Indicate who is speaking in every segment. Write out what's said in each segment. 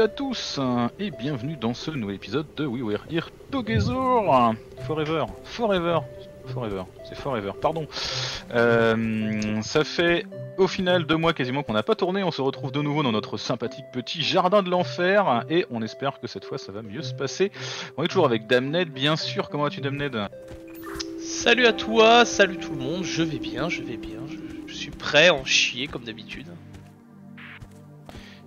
Speaker 1: à tous, et bienvenue dans ce nouvel épisode de We Were Here Together Forever, Forever, Forever, c'est Forever, pardon. Euh, ça fait au final deux mois quasiment qu'on n'a pas tourné, on se retrouve de nouveau dans notre sympathique petit jardin de l'enfer, et on espère que cette fois ça va mieux se passer. On est toujours avec Damned, bien sûr, comment vas-tu Damned?
Speaker 2: Salut à toi, salut tout le monde, je vais bien, je vais bien, je, je suis prêt à en chier comme d'habitude.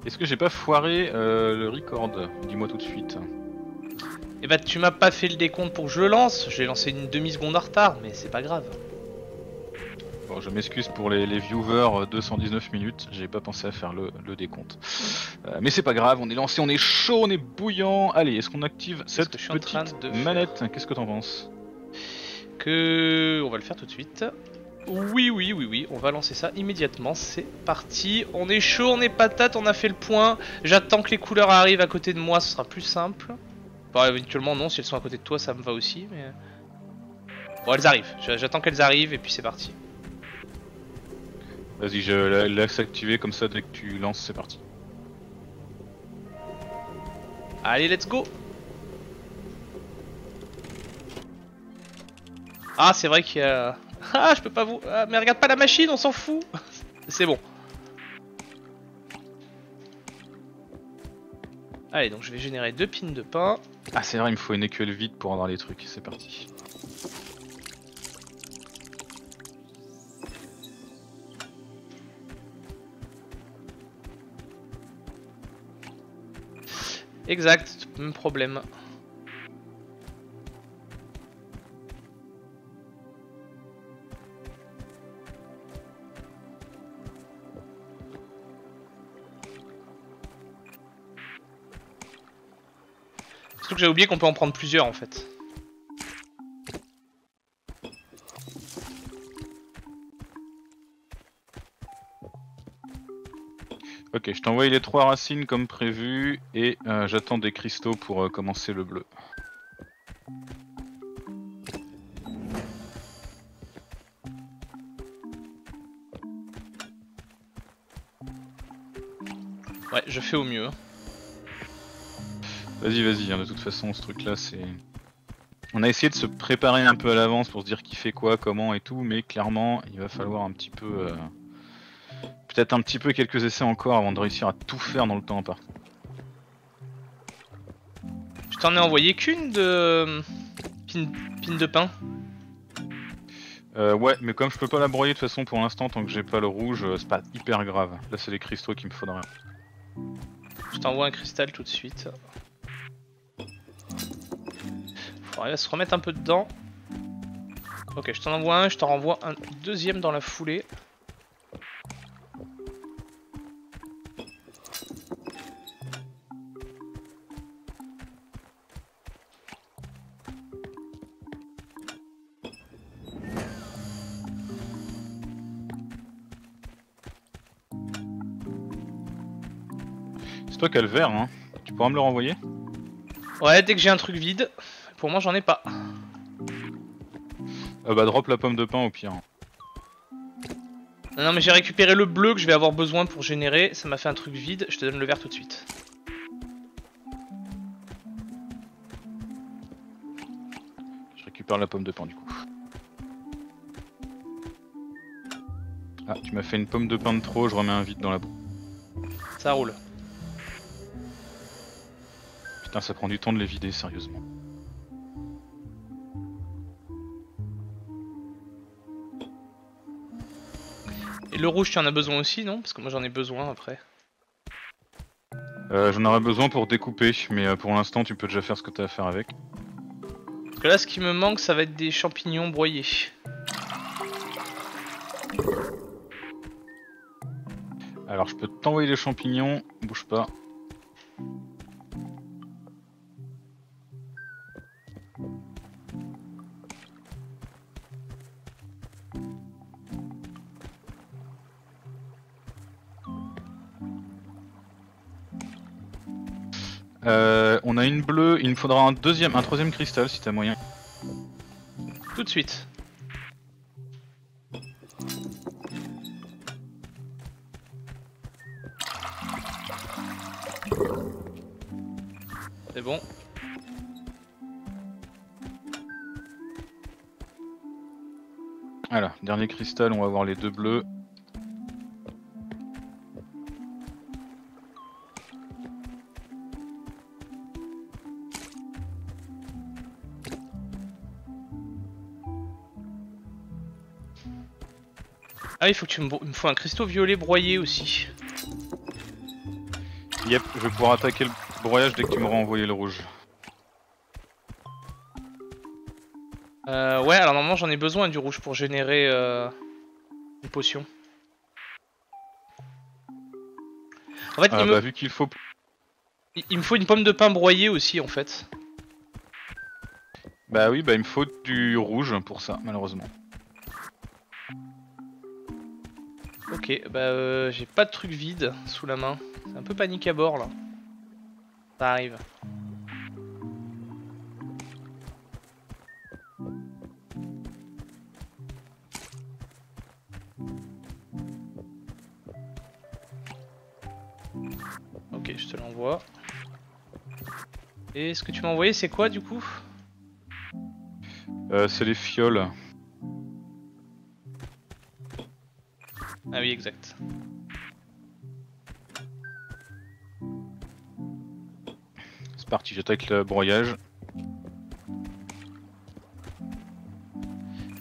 Speaker 1: Est-ce que j'ai pas foiré euh, le record? Dis-moi tout de suite.
Speaker 2: Et bah tu m'as pas fait le décompte pour que je le lance, j'ai lancé une demi-seconde en retard, mais c'est pas grave.
Speaker 1: Bon, je m'excuse pour les, les viewers, euh, 219 minutes, j'ai pas pensé à faire le, le décompte. Euh, mais c'est pas grave, on est lancé, on est chaud, on est bouillant. Allez, est-ce qu'on active cette petite manette? Qu'est-ce que t'en penses?
Speaker 2: Que... On va le faire tout de suite. Oui, oui, oui, oui, on va lancer ça immédiatement, c'est parti. On est chaud, on est patate, on a fait le point. J'attends que les couleurs arrivent à côté de moi, ce sera plus simple. Bon, éventuellement non, si elles sont à côté de toi, ça me va aussi, mais... Bon, elles arrivent, J'a- j'attends qu'elles arrivent et puis c'est parti.
Speaker 1: Vas-y, je la laisse activer comme ça dès que tu lances, c'est parti.
Speaker 2: Allez, let's go Ah, c'est vrai qu'il y a... Ah, je peux pas vous... Ah, mais regarde pas la machine, on s'en fout C'est bon. Allez, donc je vais générer deux pins de pain.
Speaker 1: Ah, c'est vrai, il me faut une écuelle vide pour avoir les trucs, c'est parti.
Speaker 2: Exact, même problème. Que j'ai oublié qu'on peut en prendre plusieurs en fait.
Speaker 1: Ok, je t'ai envoyé les trois racines comme prévu, et euh, j'attends des cristaux pour euh, commencer le bleu.
Speaker 2: Ouais, je fais au mieux.
Speaker 1: Vas-y, vas-y, hein, de toute façon, ce truc-là, c'est... On a essayé de se préparer un peu à l'avance pour se dire qui fait quoi, comment et tout, mais clairement, il va falloir un petit peu... euh, Peut-être un petit peu quelques essais encore avant de réussir à tout faire dans le temps par contre.
Speaker 2: Je t'en ai envoyé qu'une de... Pin... pin de pain.
Speaker 1: Euh, ouais, mais comme je peux pas la broyer de toute façon pour l'instant, tant que j'ai pas le rouge, euh, c'est pas hyper grave. Là, c'est les cristaux qu'il me faudrait.
Speaker 2: Je t'envoie un cristal tout de suite. Faudrait se remettre un peu dedans. Ok, je t'en envoie un, je t'en renvoie un deuxième dans la foulée.
Speaker 1: C'est toi qui as le vert, hein. Tu pourras me le renvoyer?
Speaker 2: Ouais, dès que j'ai un truc vide. Pour moi, j'en ai pas.
Speaker 1: euh, Bah, drop la pomme de pain au pire.
Speaker 2: Non, non, mais j'ai récupéré le bleu que je vais avoir besoin pour générer. Ça m'a fait un truc vide. Je te donne le vert tout de suite.
Speaker 1: Je récupère la pomme de pain du coup. Ah, tu m'as fait une pomme de pain de trop, je remets un vide dans la boue.
Speaker 2: Ça roule.
Speaker 1: Putain, ça prend du temps de les vider, sérieusement.
Speaker 2: Le rouge, tu en as besoin aussi, non? Parce que moi, j'en ai besoin après.
Speaker 1: Euh, J'en aurais besoin pour découper, mais euh, pour l'instant, tu peux déjà faire ce que t'as à faire avec.
Speaker 2: Parce que là, ce qui me manque, ça va être des champignons broyés.
Speaker 1: Alors, je peux t'envoyer les champignons, bouge pas. Il me faudra un deuxième, un troisième cristal si t'as moyen.
Speaker 2: Tout de suite. C'est bon.
Speaker 1: Voilà, dernier cristal, on va voir les deux bleus.
Speaker 2: Ah, il faut que tu me, il me faut un cristaux violet broyé aussi.
Speaker 1: Yep, je vais pouvoir attaquer le broyage dès que tu m'auras envoyé le rouge.
Speaker 2: Euh, ouais, alors normalement j'en ai besoin du rouge pour générer euh, une potion. En fait,
Speaker 1: Ah
Speaker 2: il, me,
Speaker 1: bah vu qu'il faut...
Speaker 2: il- il me faut une pomme de pain broyée aussi en fait.
Speaker 1: Bah oui, bah il me faut du rouge pour ça, malheureusement.
Speaker 2: Ok, bah euh, j'ai pas de truc vide sous la main. C'est un peu panique à bord là. Ça arrive. Ok, je te l'envoie. Et ce que tu m'as envoyé, c'est quoi du coup?
Speaker 1: Euh, c'est les fioles.
Speaker 2: Oui, exact.
Speaker 1: C'est parti, j'attaque le broyage.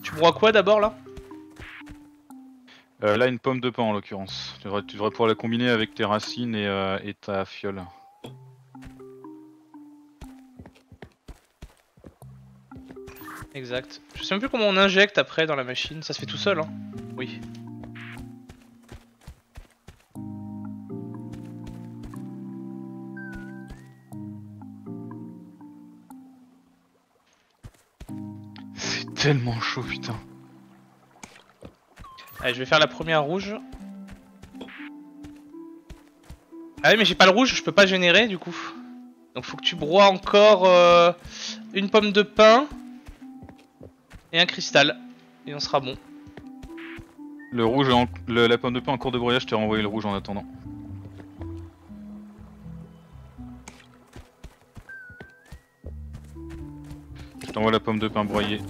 Speaker 2: Tu broies quoi d'abord là?
Speaker 1: Euh, là, une pomme de pain en l'occurrence. Tu devrais, tu devrais pouvoir la combiner avec tes racines et, euh, et ta fiole.
Speaker 2: Exact. Je sais même plus comment on injecte après dans la machine. Ça se fait tout seul, hein? Oui.
Speaker 1: Tellement chaud, putain.
Speaker 2: Allez, je vais faire la première rouge. Ah oui, mais j'ai pas le rouge, je peux pas générer du coup. Donc faut que tu broies encore euh, une pomme de pain et un cristal. Et on sera bon.
Speaker 1: Le rouge, en- le- la pomme de pain en cours de broyage, je t'ai renvoyé le rouge en attendant. Je t'envoie la pomme de pain broyée.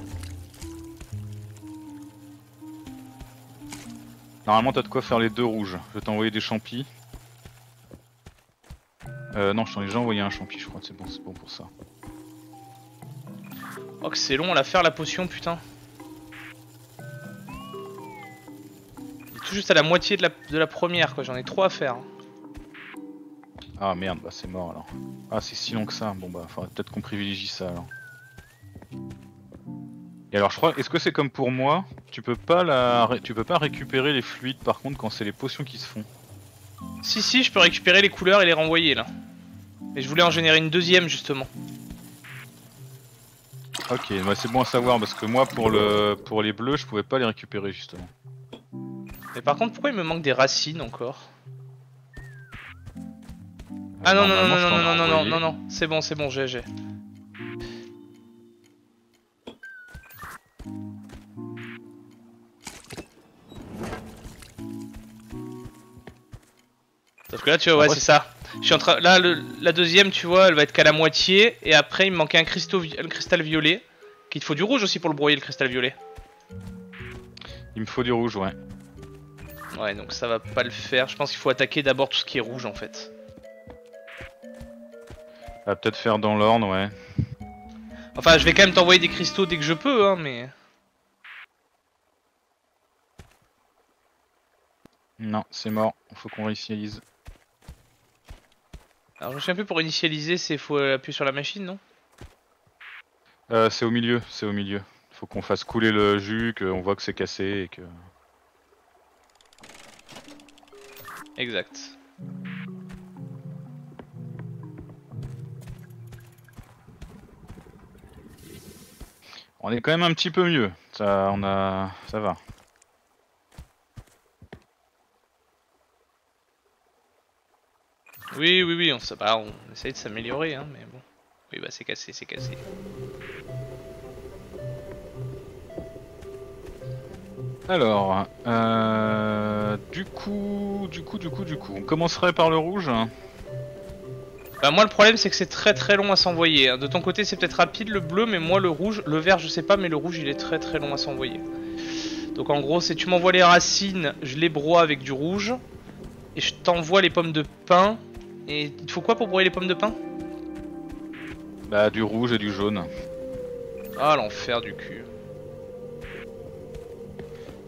Speaker 1: Normalement, t'as de quoi faire les deux rouges. Je vais t'envoyer des champis. Euh, non, je t'en ai déjà envoyé un champi, je crois. C'est bon, c'est bon pour ça.
Speaker 2: Oh que c'est long à la faire la potion, putain. Il est tout juste à la moitié de la, de la première, quoi. J'en ai trois à faire. hein.
Speaker 1: Ah merde, bah c'est mort alors. Ah, c'est si long que ça. Bon bah, faudrait peut-être qu'on privilégie ça alors. Alors, je crois, est-ce que c'est comme pour moi Tu peux pas la, ré- tu peux pas récupérer les fluides par contre quand c'est les potions qui se font?
Speaker 2: Si, si, je peux récupérer les couleurs et les renvoyer là. Et je voulais en générer une deuxième justement.
Speaker 1: Ok, bah c'est bon à savoir parce que moi pour le, pour les bleus, je pouvais pas les récupérer justement.
Speaker 2: Mais par contre, pourquoi il me manque des racines encore? Ah non, non, non, non, non, non, non, non, non, c'est bon, c'est bon, j'ai, j'ai. Sauf que là, tu vois, ouais,
Speaker 1: Après,
Speaker 2: c'est ça. Je suis en train. Là, le- la deuxième, tu vois, elle va être qu'à la moitié. Et après, il me manquait un, cristaux vi- un cristal violet. Qu'il te faut du rouge aussi pour le broyer, le cristal violet.
Speaker 1: Il me faut du rouge, ouais.
Speaker 2: Ouais, donc ça va pas le faire. Je pense qu'il faut attaquer d'abord tout ce qui est rouge en fait.
Speaker 1: Va peut-être faire dans l'orne, ouais.
Speaker 2: Enfin, je vais quand même t'envoyer des cristaux dès que je peux, hein, mais.
Speaker 1: Non, c'est mort. Faut qu'on réinitialise.
Speaker 2: Alors, je me souviens plus pour initialiser, c'est faut appuyer sur la machine, non?
Speaker 1: Euh, c'est au milieu, c'est au milieu. Faut qu'on fasse couler le jus, qu'on voit que c'est cassé et que.
Speaker 2: Exact.
Speaker 1: On est quand même un petit peu mieux. Ça, on a, ça va.
Speaker 2: Oui, oui, oui, on, bah, on essaye de s'améliorer, hein, mais bon. Oui, bah c'est cassé, c'est cassé.
Speaker 1: Alors, euh, du coup, du coup, du coup, du coup, on commencerait par le rouge.
Speaker 2: Bah moi le problème c'est que c'est très très long à s'envoyer. hein. De ton côté c'est peut-être rapide le bleu, mais moi le rouge, le vert je sais pas, mais le rouge il est très très long à s'envoyer. Donc en gros c'est tu m'envoies les racines, je les broie avec du rouge, et je t'envoie les pommes de pin. Et il faut quoi pour broyer les pommes de pin?
Speaker 1: Bah du rouge et du jaune.
Speaker 2: Ah l'enfer du cul.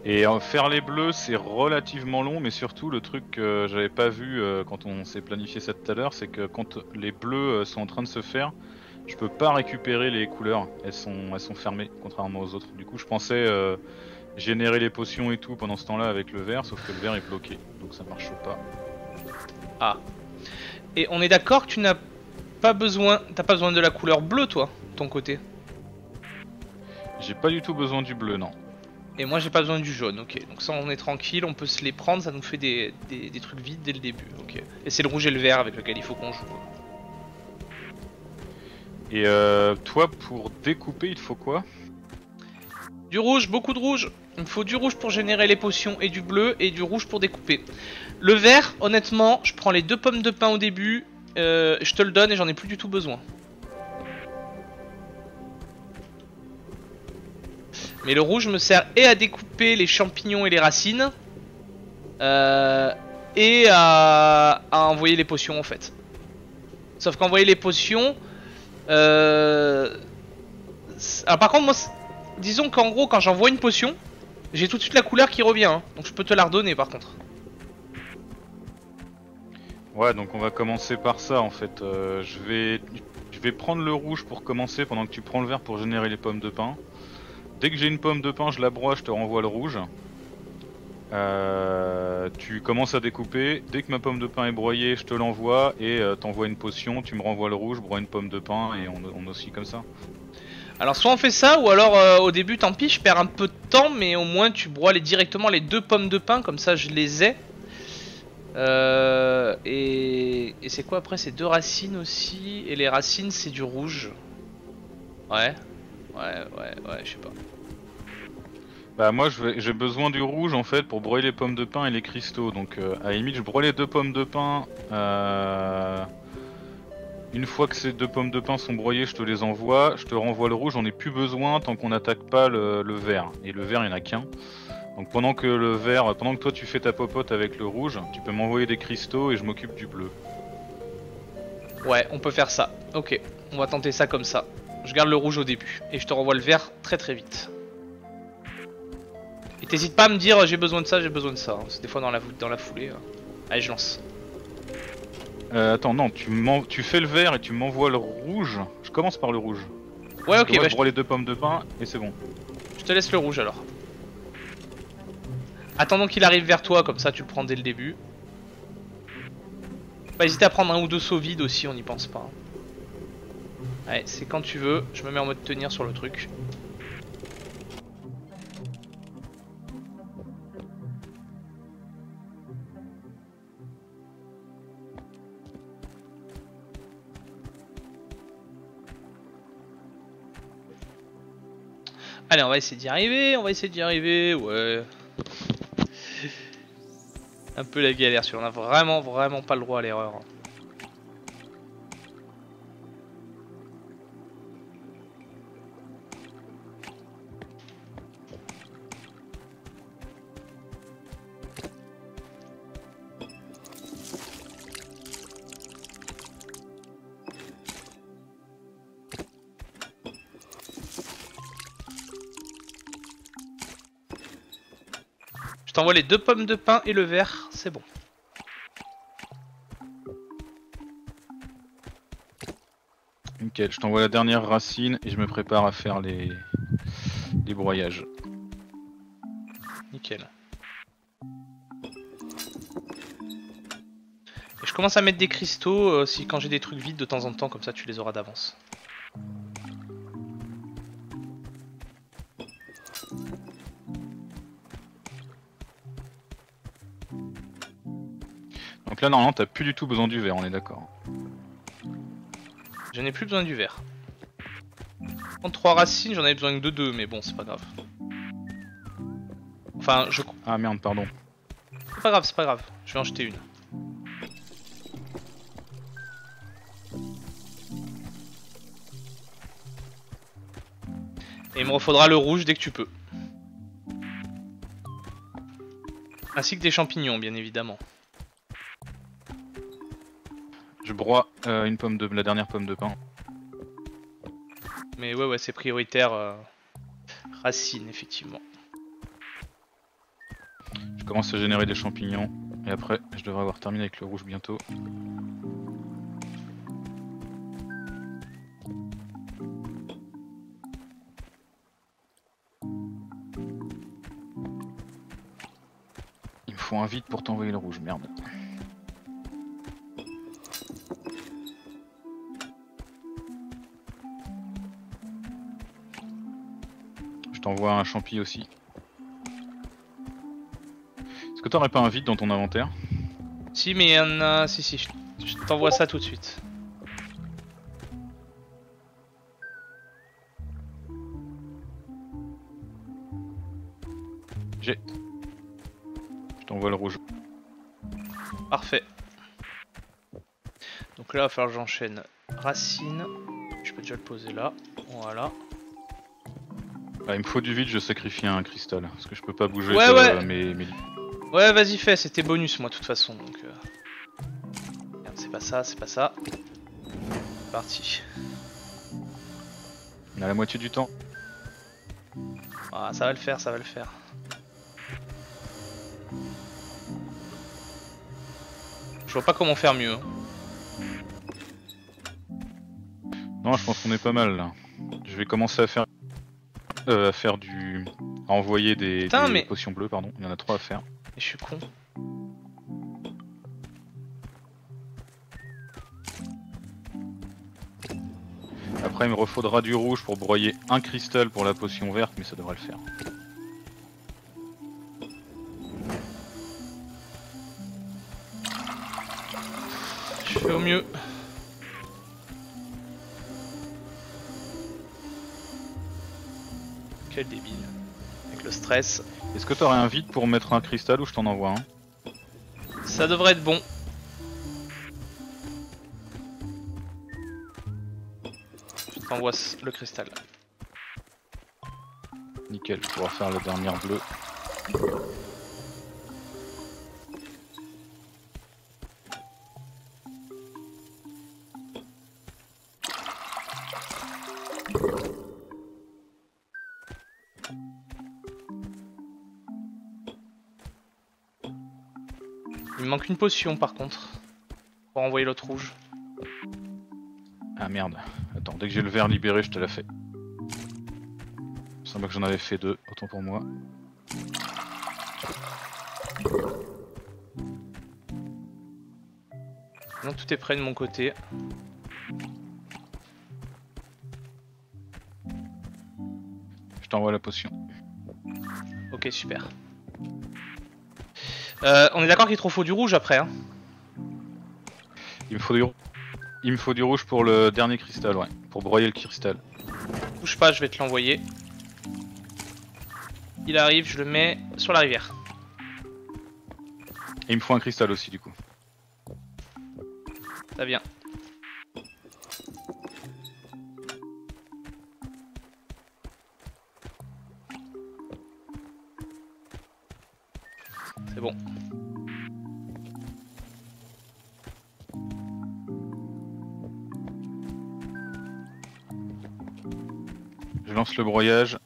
Speaker 1: Et euh, faire les bleus c'est relativement long, mais surtout le truc que j'avais pas vu euh, quand on s'est planifié ça tout à l'heure, c'est que quand les bleus euh, sont en train de se faire, je peux pas récupérer les couleurs, elles sont, elles sont fermées contrairement aux autres. Du coup je pensais euh, générer les potions et tout pendant ce temps-là avec le vert, sauf que le vert est bloqué, donc ça marche pas.
Speaker 2: Et on est d'accord que tu n'as pas besoin, t'as pas besoin de la couleur bleue toi, ton côté?
Speaker 1: J'ai pas du tout besoin du bleu, non.
Speaker 2: Et moi j'ai pas besoin du jaune, ok. Donc ça on est tranquille, on peut se les prendre, ça nous fait des, des, des trucs vides dès le début, ok. Et c'est le rouge et le vert avec lequel il faut qu'on joue.
Speaker 1: Et euh, toi pour découper il te faut quoi?
Speaker 2: Du rouge, beaucoup de rouge. Il faut du rouge pour générer les potions et du bleu et du rouge pour découper. Le vert, honnêtement, je prends les deux pommes de pain au début, euh, je te le donne et j'en ai plus du tout besoin. Mais le rouge me sert et à découper les champignons et les racines, euh, et à, envoyer les potions en fait. Sauf qu'envoyer les potions... Euh... Alors par contre moi, disons qu'en gros quand j'envoie une potion, j'ai tout de suite la couleur qui revient, hein. donc je peux te la redonner par contre.
Speaker 1: Ouais, donc on va commencer par ça en fait. Euh, je vais, prendre le rouge pour commencer pendant que tu prends le vert pour générer les pommes de pin. Dès que j'ai une pomme de pin, je la broie, je te renvoie le rouge. Euh, tu commences à découper. Dès que ma pomme de pin est broyée, je te l'envoie et euh, t'envoies une potion. Tu me renvoies le rouge, broie une pomme de pin et on oscille comme ça.
Speaker 2: Alors soit on fait ça, ou alors euh, au début tant pis, je perds un peu de temps, mais au moins tu broies directement les deux pommes de pain, comme ça je les ai. Euh, et c'est quoi après? C'est deux racines aussi, et les racines c'est du rouge. Ouais, ouais, ouais, ouais, je sais pas.
Speaker 1: Bah moi j'ai besoin du rouge en fait pour broyer les pommes de pin et les cristaux. Donc euh, à la limite je broie les deux pommes de euh, Une fois que ces deux pommes de pin sont broyées, je te les envoie. Je te renvoie le rouge, j'en ai plus besoin tant qu'on n'attaque pas le, vert. Et le vert il y en a qu'un. Donc pendant que le vert, pendant que toi tu fais ta popote avec le rouge, tu peux m'envoyer des cristaux et je m'occupe du bleu.
Speaker 2: Ouais, on peut faire ça. Ok, on va tenter ça comme ça. Je garde le rouge au début, et je te renvoie le vert très très vite. Et t'hésites pas à me dire j'ai besoin de ça, j'ai besoin de ça. C'est des fois dans la, dans la foulée. hein. Allez, je lance.
Speaker 1: Euh, attends, non, tu, fais le vert et tu m'envoies le rouge. Je commence par le rouge.
Speaker 2: Ouais, ok, bah,
Speaker 1: je broie les deux pommes de pin et c'est bon.
Speaker 2: je te laisse le rouge alors. Attendons qu'il arrive vers toi, comme ça tu le prends dès le début. Pas hésiter à prendre un ou deux sauts vides aussi, on n'y pense pas. Allez, c'est quand tu veux, je me mets en mode tenir sur le truc. Allez, on va essayer d'y arriver, on va essayer d'y arriver, ouais. Un peu la galère, si on a vraiment, vraiment pas le droit à l'erreur. Je t'envoie les deux pommes de pain et le verre, c'est bon.
Speaker 1: Nickel, je t'envoie la dernière racine et je me prépare à faire les, les broyages.
Speaker 2: Nickel. Et je commence à mettre des cristaux euh, si quand j'ai des trucs vides de temps en temps, comme ça tu les auras d'avance.
Speaker 1: Là, normalement, t'as plus du tout besoin du verre, on est d'accord.
Speaker 2: Je n'ai plus besoin du verre. En 3 racines, j'en avais besoin que de 2, mais bon, c'est pas grave. Enfin, je.
Speaker 1: Ah merde, pardon.
Speaker 2: C'est pas grave, c'est pas grave. Je vais en jeter une. Et il me refaudra le rouge dès que tu peux. Ainsi que des champignons, bien évidemment.
Speaker 1: Je broie euh, une pomme de la dernière pomme de pain.
Speaker 2: Mais ouais, ouais, c'est prioritaire. euh, Racine, effectivement.
Speaker 1: Je commence à générer des champignons. Et après, je devrais avoir terminé avec le rouge bientôt. Il me faut un vide pour t'envoyer le rouge, merde. T'envoie un champi aussi. Est-ce que t'aurais pas un vide dans ton inventaire?
Speaker 2: Si, mais il y en a. Si, si, je, je t'envoie ça tout de suite.
Speaker 1: Je t'envoie le rouge.
Speaker 2: Parfait. Donc là, il va falloir que j'enchaîne racine. Je peux déjà le poser là. Voilà.
Speaker 1: Ah, il me faut du vide, je sacrifie un cristal. Parce que je peux pas bouger
Speaker 2: Ouais,
Speaker 1: de-
Speaker 2: ouais.
Speaker 1: mes, mes-
Speaker 2: Ouais, vas-y, fais. C'était bonus, moi, de toute façon. Donc. euh. Merde, c'est pas ça, c'est pas ça. C'est Parti.
Speaker 1: On a la moitié du temps.
Speaker 2: Ah, ça va le faire, ça va le faire. Je vois pas comment faire mieux. hein.
Speaker 1: Non, je pense qu'on est pas mal là. Je vais commencer à faire. Euh, à faire du. à envoyer des,
Speaker 2: Putain,
Speaker 1: des
Speaker 2: mais-
Speaker 1: potions bleues, pardon. Il y en a trois à faire.
Speaker 2: Je suis con.
Speaker 1: Après, il me refaudra du rouge pour broyer un cristal pour la potion verte, mais ça devrait le faire.
Speaker 2: Je fais au mieux. Quel débile. Avec le stress.
Speaker 1: Est-ce que t'aurais un vide pour mettre un cristal ou je t'en envoie un?
Speaker 2: Ça devrait être bon. Je t'envoie le cristal.
Speaker 1: Nickel, je pourrai faire la dernière bleue.
Speaker 2: Il me manque une potion par contre. Pour envoyer l'autre rouge.
Speaker 1: Ah merde. Attends, dès que j'ai le verre libéré, je te la fais. Il semble que j'en avais fait deux, autant pour moi.
Speaker 2: Non, tout est prêt de mon côté.
Speaker 1: Je t'envoie la potion.
Speaker 2: Ok, super. Euh, on est d'accord qu'il te faut du rouge après, hein
Speaker 1: Il me faut du, il me faut du rouge pour le dernier cristal, ouais. Pour broyer le cristal.
Speaker 2: Bouge pas, je vais te l'envoyer. Il arrive, je le mets sur la rivière.
Speaker 1: Et il me faut un cristal aussi, du coup.
Speaker 2: Ça vient. C'est bon.
Speaker 1: Je lance le broyage.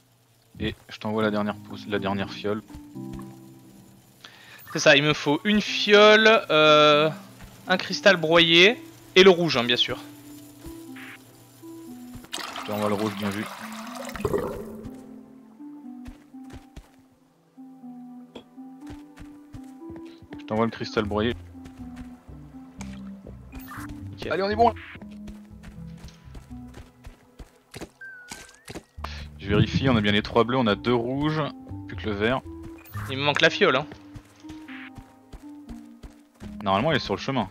Speaker 1: Et je t'envoie la dernière, pose- la dernière fiole.
Speaker 2: C'est ça, il me faut une fiole, euh, un cristal broyé et le rouge, hein, bien sûr.
Speaker 1: Je t'envoie le rouge, bien vu. Je t'envoie le cristal broyé. Allez, on est bon Je vérifie, on a bien les trois bleus, on a deux rouges, plus que le vert.
Speaker 2: Il me manque la fiole, hein.
Speaker 1: Normalement, il est sur le chemin.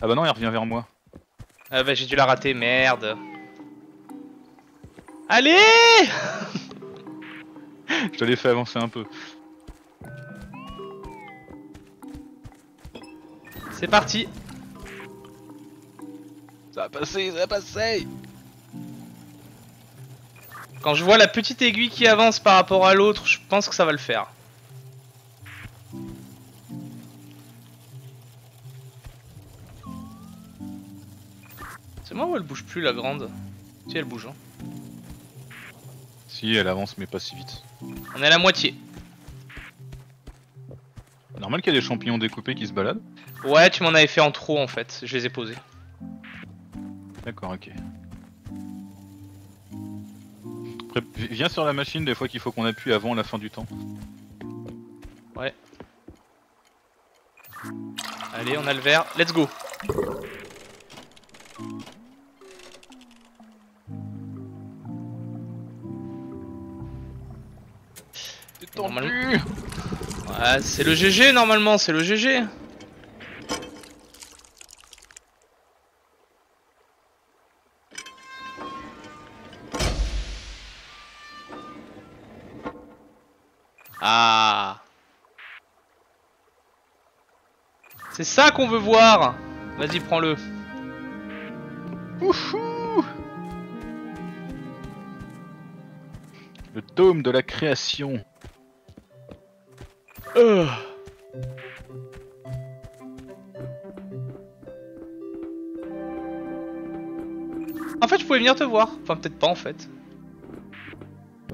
Speaker 1: Ah bah non, il revient vers moi.
Speaker 2: Ah bah j'ai dû la rater, merde. Allez
Speaker 1: Je te l'ai fait avancer un peu.
Speaker 2: C'est parti
Speaker 1: Ça va passer, ça va passer
Speaker 2: Quand je vois la petite aiguille qui avance par rapport à l'autre, je pense que ça va le faire. C'est moi ou elle bouge plus la grande? Si elle bouge. Hein.
Speaker 1: Si, elle avance, mais pas si vite.
Speaker 2: On est à la moitié.
Speaker 1: Normal qu'il y ait des champignons découpés qui se baladent?
Speaker 2: Ouais, tu m'en avais fait en trop en fait. Je les ai posés.
Speaker 1: D'accord, ok. Viens sur la machine des fois qu'il faut qu'on appuie avant la fin du temps.
Speaker 2: Ouais. Allez, on a le verre. Let's go. Normalement- Ouais, c'est le GG normalement, c'est le GG. Ça qu'on veut voir. Vas-y, prends-le.
Speaker 1: Wouhou Le dôme de la création.
Speaker 2: En fait, je pouvais venir te voir. Enfin, peut-être pas en fait.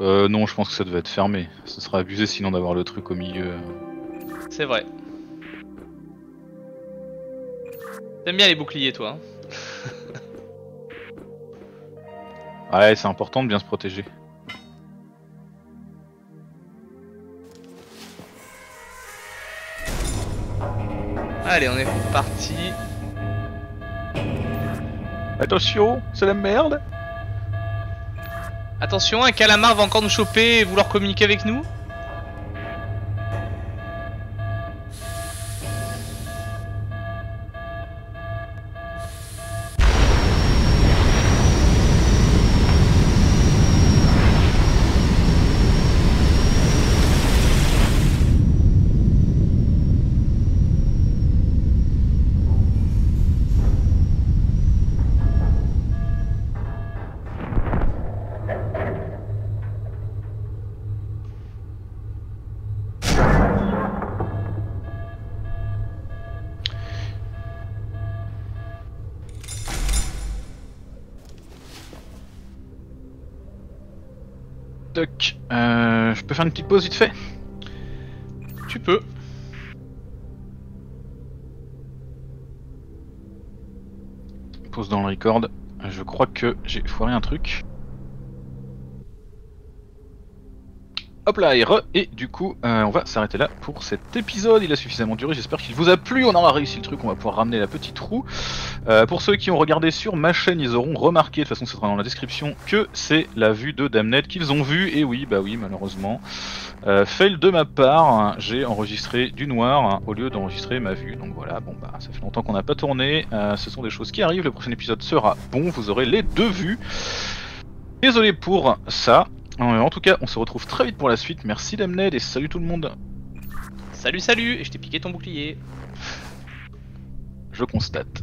Speaker 1: Euh, non, je pense que ça devait être fermé. Ce serait abusé sinon d'avoir le truc au milieu.
Speaker 2: C'est vrai. T'aimes bien les boucliers, toi. hein
Speaker 1: Ouais, c'est important de bien se protéger.
Speaker 2: Allez, on est parti.
Speaker 1: Attention, c'est la merde
Speaker 2: Attention, un calamar va encore nous choper et vouloir communiquer avec nous.
Speaker 1: Euh, je peux faire une petite pause vite fait
Speaker 2: Tu peux.
Speaker 1: Pause dans le record. Je crois que j'ai foiré un truc. Hop là, et re, et du coup, euh, on va s'arrêter là pour cet épisode. Il a suffisamment duré, j'espère qu'il vous a plu. On aura réussi le truc, on va pouvoir ramener la petite roue. Euh, pour ceux qui ont regardé sur ma chaîne, ils auront remarqué, de toute façon, ce sera dans la description, que c'est la vue de Damned qu'ils ont vue. Et oui, bah oui, malheureusement. Euh, fail de ma part, hein, j'ai enregistré du noir hein, au lieu d'enregistrer ma vue. Donc voilà, bon bah ça fait longtemps qu'on n'a pas tourné. Ce sont des choses qui arrivent. Le prochain épisode sera bon, vous aurez les deux vues. Désolé pour ça. Euh, en tout cas, on se retrouve très vite pour la suite. Merci Damned et salut tout le monde.
Speaker 2: Salut, salut Et je t'ai piqué ton bouclier.
Speaker 1: Je constate.